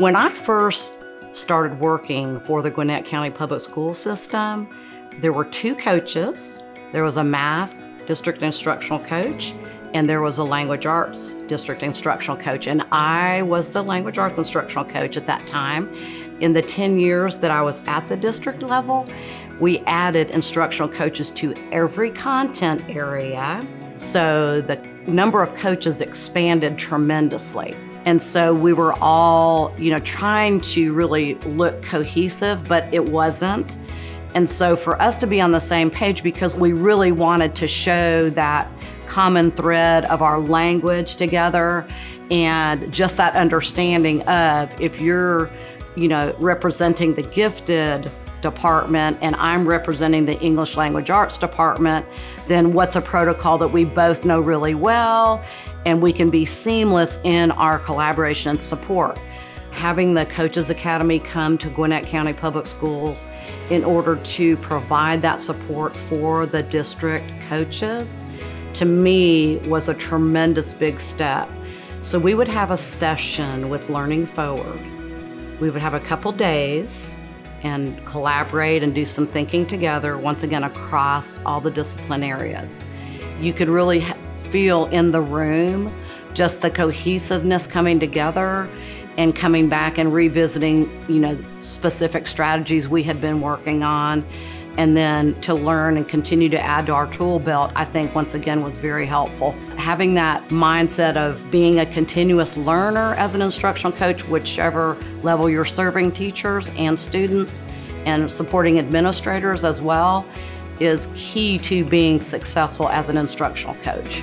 When I first started working for the Gwinnett County Public School System, there were two coaches. There was a math district instructional coach and there was a language arts district instructional coach. And I was the language arts instructional coach at that time. In the 10 years that I was at the district level, we added instructional coaches to every content area. So the number of coaches expanded tremendously. And so we were all, you know, trying to really look cohesive, but it wasn't. And so for us to be on the same page because we really wanted to show that common thread of our language together and just that understanding of if you're, you know, representing the gifted department and I'm representing the English language arts department, then what's a protocol that we both know really well and we can be seamless in our collaboration and support having the Coaches Academy come to Gwinnett County Public Schools in order to provide that support for the district coaches, to me was a tremendous big step. So we would have a session with Learning Forward. We would have a couple days and collaborate and do some thinking together, once again, across all the discipline areas. You could really feel in the room just the cohesiveness coming together and coming back and revisiting, you know, specific strategies we had been working on. And then to learn and continue to add to our tool belt, I think once again was very helpful. Having that mindset of being a continuous learner as an instructional coach, whichever level you're serving teachers and students and supporting administrators as well, is key to being successful as an instructional coach.